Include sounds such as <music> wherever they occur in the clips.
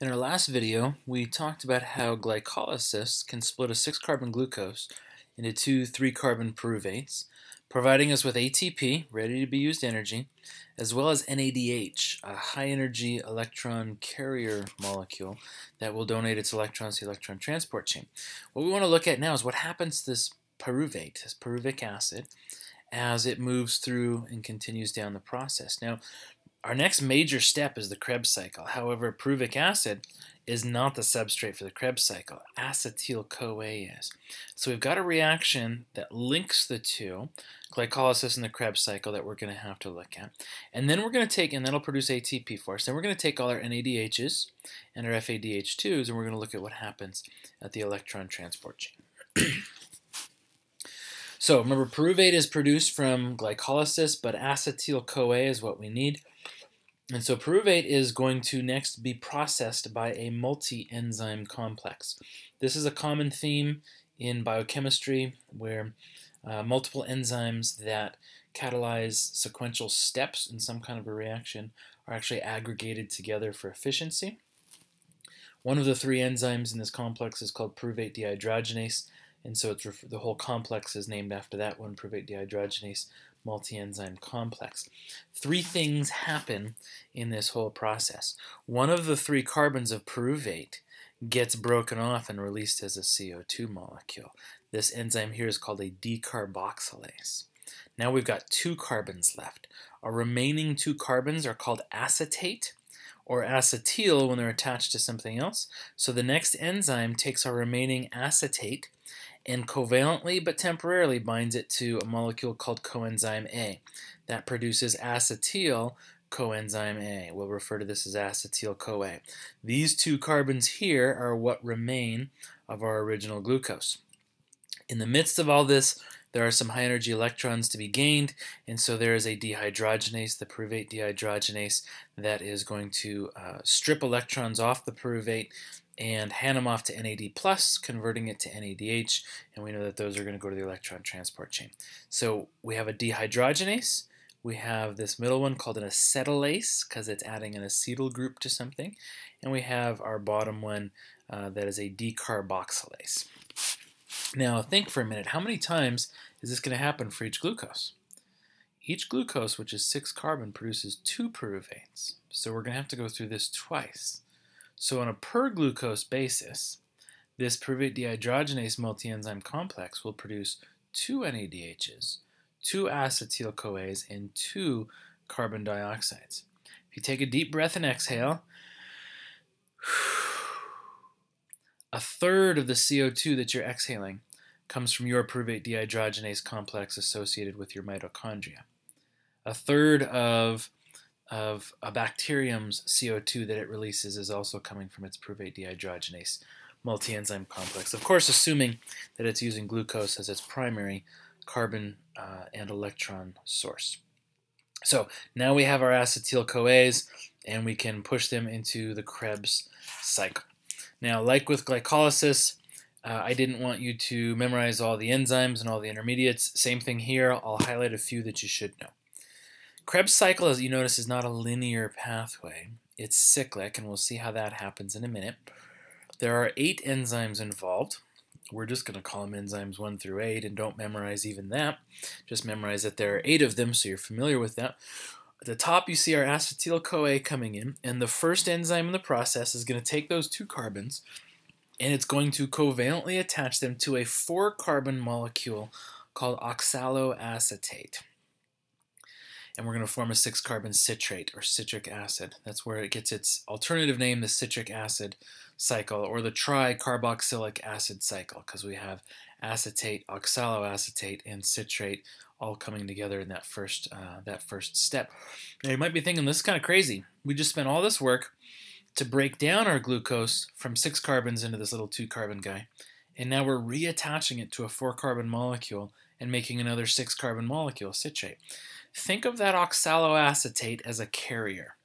In our last video, we talked about how glycolysis can split a 6-carbon glucose into two 3-carbon pyruvates, providing us with ATP, ready to be used energy, as well as NADH, a high-energy electron carrier molecule that will donate its electrons to the electron transport chain. What we want to look at now is what happens to this pyruvate, this pyruvic acid, as it moves through and continues down the process. Now, our next major step is the Krebs cycle. However, pyruvic acid is not the substrate for the Krebs cycle. Acetyl-CoA is. So we've got a reaction that links the two, glycolysis and the Krebs cycle that we're going to have to look at. And then we're going to take, and that'll produce ATP for us. Then we're going to take all our NADHs and our FADH2s, and we're going to look at what happens at the electron transport chain. <clears throat> so remember, pyruvate is produced from glycolysis, but acetyl-CoA is what we need. And so pyruvate is going to next be processed by a multi-enzyme complex. This is a common theme in biochemistry where uh, multiple enzymes that catalyze sequential steps in some kind of a reaction are actually aggregated together for efficiency. One of the three enzymes in this complex is called pyruvate dehydrogenase, and so the whole complex is named after that one, pyruvate dehydrogenase multi-enzyme complex. Three things happen in this whole process. One of the three carbons of pyruvate gets broken off and released as a CO2 molecule. This enzyme here is called a decarboxylase. Now we've got two carbons left. Our remaining two carbons are called acetate or acetyl when they're attached to something else. So the next enzyme takes our remaining acetate and covalently but temporarily binds it to a molecule called coenzyme A. That produces acetyl coenzyme A. We'll refer to this as acetyl-CoA. These two carbons here are what remain of our original glucose. In the midst of all this, there are some high energy electrons to be gained, and so there is a dehydrogenase, the pyruvate dehydrogenase, that is going to uh, strip electrons off the pyruvate and hand them off to NAD+, plus, converting it to NADH, and we know that those are going to go to the electron transport chain. So we have a dehydrogenase, we have this middle one called an acetylase because it's adding an acetyl group to something, and we have our bottom one uh, that is a decarboxylase. Now think for a minute, how many times is this going to happen for each glucose? Each glucose, which is 6 carbon, produces two pyruvates, so we're going to have to go through this twice. So on a per glucose basis, this pyruvate dehydrogenase multi-enzyme complex will produce two NADHs, two acetyl-CoAs, and two carbon dioxides. If you take a deep breath and exhale, <sighs> a third of the CO2 that you're exhaling comes from your pyruvate dehydrogenase complex associated with your mitochondria. A third of of a bacterium's CO2 that it releases is also coming from its pyruvate dehydrogenase multi-enzyme complex. Of course, assuming that it's using glucose as its primary carbon uh, and electron source. So now we have our acetyl-CoAs and we can push them into the Krebs cycle. Now, like with glycolysis, uh, I didn't want you to memorize all the enzymes and all the intermediates. Same thing here. I'll highlight a few that you should know. Krebs cycle, as you notice, is not a linear pathway. It's cyclic, and we'll see how that happens in a minute. There are eight enzymes involved. We're just going to call them enzymes 1 through 8, and don't memorize even that. Just memorize that there are eight of them, so you're familiar with that. At the top, you see our acetyl-CoA coming in, and the first enzyme in the process is going to take those two carbons, and it's going to covalently attach them to a four-carbon molecule called oxaloacetate and we're going to form a six carbon citrate or citric acid. That's where it gets its alternative name, the citric acid cycle or the tricarboxylic acid cycle because we have acetate, oxaloacetate, and citrate all coming together in that first uh, that first step. Now you might be thinking this is kind of crazy. We just spent all this work to break down our glucose from six carbons into this little two carbon guy, and now we're reattaching it to a four carbon molecule and making another six carbon molecule, citrate. Think of that oxaloacetate as a carrier.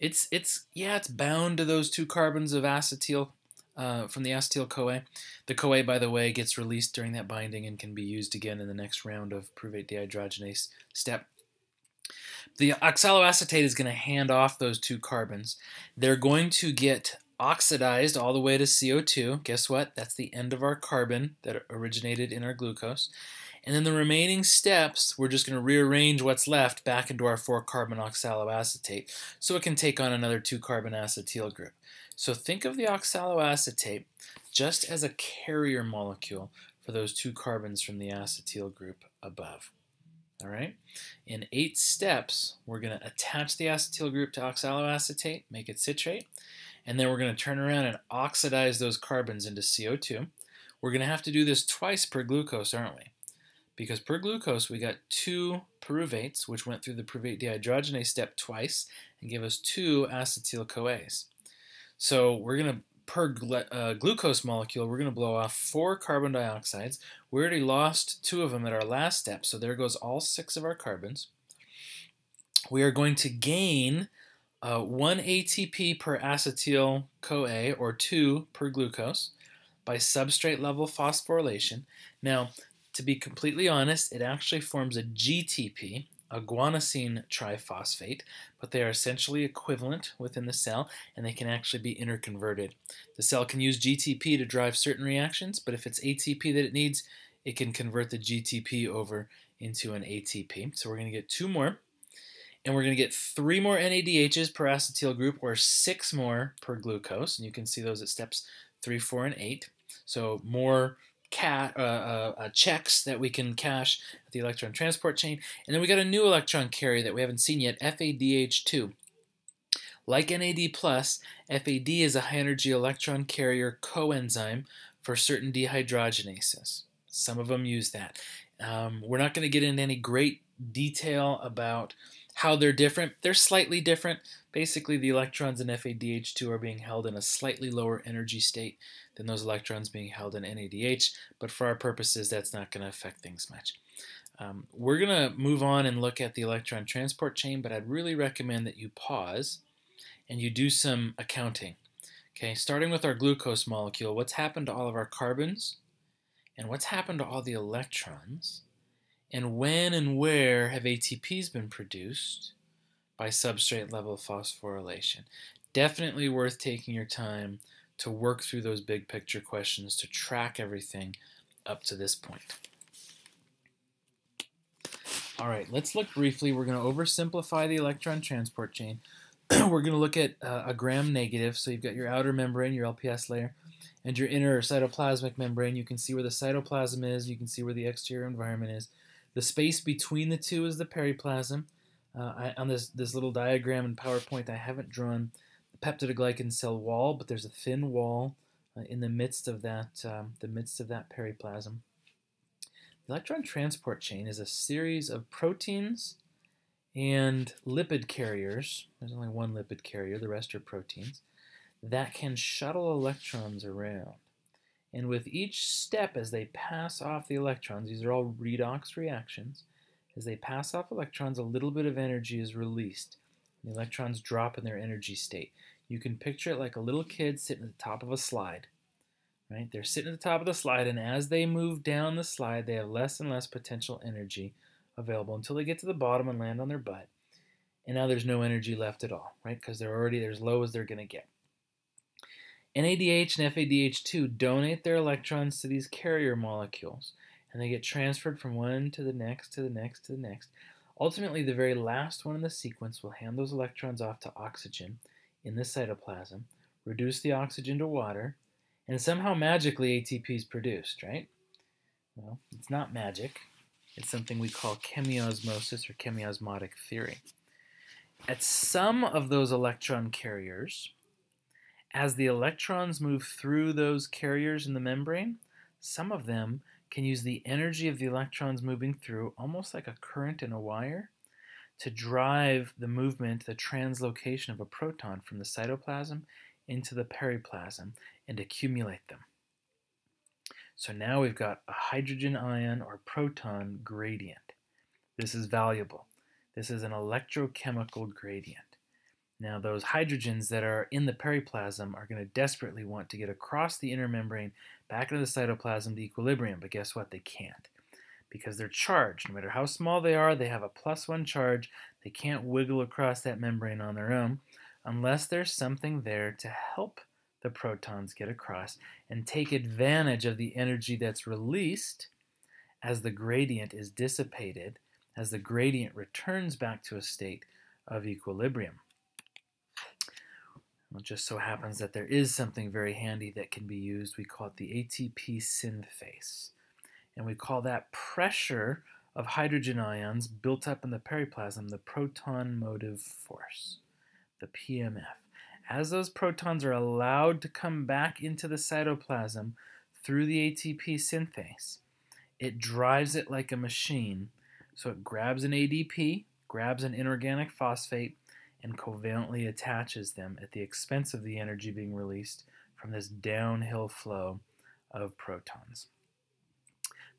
It's, it's yeah, it's bound to those two carbons of acetyl uh, from the acetyl-CoA. The CoA, by the way, gets released during that binding and can be used again in the next round of pyruvate dehydrogenase step. The oxaloacetate is going to hand off those two carbons. They're going to get oxidized all the way to CO2. Guess what? That's the end of our carbon that originated in our glucose. And then the remaining steps, we're just going to rearrange what's left back into our 4-carbon oxaloacetate so it can take on another 2-carbon acetyl group. So think of the oxaloacetate just as a carrier molecule for those two carbons from the acetyl group above. All right. In eight steps, we're going to attach the acetyl group to oxaloacetate, make it citrate, and then we're going to turn around and oxidize those carbons into CO2. We're going to have to do this twice per glucose, aren't we? Because per glucose we got two pyruvates, which went through the pyruvate dehydrogenase step twice and gave us two acetyl-CoAs. So we're going to, per uh, glucose molecule, we're going to blow off four carbon dioxides. We already lost two of them at our last step, so there goes all six of our carbons. We are going to gain uh, one ATP per acetyl-CoA, or two per glucose, by substrate level phosphorylation. Now, to be completely honest, it actually forms a GTP, a guanosine triphosphate, but they are essentially equivalent within the cell and they can actually be interconverted. The cell can use GTP to drive certain reactions, but if it's ATP that it needs, it can convert the GTP over into an ATP. So we're going to get two more, and we're going to get three more NADHs per acetyl group or six more per glucose, and you can see those at steps three, four, and eight. So more uh, uh, uh, checks that we can cash at the electron transport chain. And then we got a new electron carrier that we haven't seen yet, FADH2. Like NAD+, FAD is a high-energy electron carrier coenzyme for certain dehydrogenases. Some of them use that. Um, we're not going to get into any great detail about how they're different. They're slightly different. Basically, the electrons in FADH2 are being held in a slightly lower energy state than those electrons being held in NADH, but for our purposes, that's not going to affect things much. Um, we're going to move on and look at the electron transport chain, but I'd really recommend that you pause and you do some accounting. Okay, starting with our glucose molecule, what's happened to all of our carbons? And what's happened to all the electrons? And when and where have ATPs been produced by substrate level phosphorylation? Definitely worth taking your time to work through those big picture questions to track everything up to this point. All right, let's look briefly. We're going to oversimplify the electron transport chain. <clears throat> We're going to look at uh, a gram negative. So you've got your outer membrane, your LPS layer, and your inner cytoplasmic membrane. You can see where the cytoplasm is. You can see where the exterior environment is. The space between the two is the periplasm. Uh, I, on this, this little diagram in PowerPoint, I haven't drawn the peptidoglycan cell wall, but there's a thin wall uh, in the midst of that um, the midst of that periplasm. The electron transport chain is a series of proteins and lipid carriers. There's only one lipid carrier, the rest are proteins that can shuttle electrons around. And with each step as they pass off the electrons, these are all redox reactions, as they pass off electrons, a little bit of energy is released. The electrons drop in their energy state. You can picture it like a little kid sitting at the top of a slide. Right? They're sitting at the top of the slide, and as they move down the slide, they have less and less potential energy available until they get to the bottom and land on their butt. And now there's no energy left at all, right? Because they're already as low as they're going to get. NADH and FADH2 donate their electrons to these carrier molecules, and they get transferred from one to the next, to the next, to the next. Ultimately, the very last one in the sequence will hand those electrons off to oxygen, in the cytoplasm, reduce the oxygen to water, and somehow magically ATP is produced, right? Well, it's not magic. It's something we call chemiosmosis or chemiosmotic theory. At some of those electron carriers, as the electrons move through those carriers in the membrane, some of them can use the energy of the electrons moving through almost like a current in a wire to drive the movement, the translocation of a proton from the cytoplasm into the periplasm and accumulate them. So now we've got a hydrogen ion or proton gradient. This is valuable. This is an electrochemical gradient. Now those hydrogens that are in the periplasm are going to desperately want to get across the inner membrane back into the cytoplasm to equilibrium, but guess what? They can't because they're charged. No matter how small they are, they have a plus one charge. They can't wiggle across that membrane on their own unless there's something there to help the protons get across and take advantage of the energy that's released as the gradient is dissipated, as the gradient returns back to a state of equilibrium. It just so happens that there is something very handy that can be used. We call it the ATP synthase. And we call that pressure of hydrogen ions built up in the periplasm the proton motive force, the PMF. As those protons are allowed to come back into the cytoplasm through the ATP synthase, it drives it like a machine. So it grabs an ADP, grabs an inorganic phosphate, and covalently attaches them at the expense of the energy being released from this downhill flow of protons.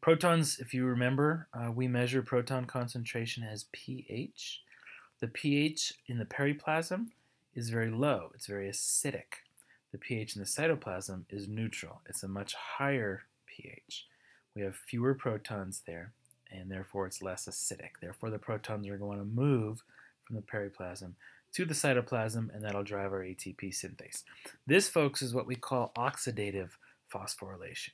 Protons, if you remember, uh, we measure proton concentration as pH. The pH in the periplasm is very low, it's very acidic. The pH in the cytoplasm is neutral, it's a much higher pH. We have fewer protons there, and therefore it's less acidic. Therefore, the protons are going to move from the periplasm to the cytoplasm, and that'll drive our ATP synthase. This, folks, is what we call oxidative phosphorylation.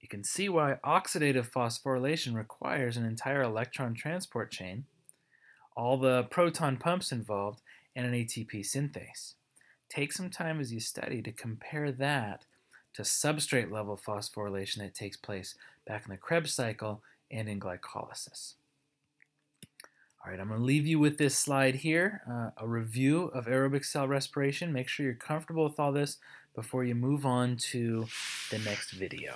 You can see why oxidative phosphorylation requires an entire electron transport chain, all the proton pumps involved, and an ATP synthase. Take some time as you study to compare that to substrate level phosphorylation that takes place back in the Krebs cycle and in glycolysis. All right, I'm going to leave you with this slide here, uh, a review of aerobic cell respiration. Make sure you're comfortable with all this before you move on to the next video.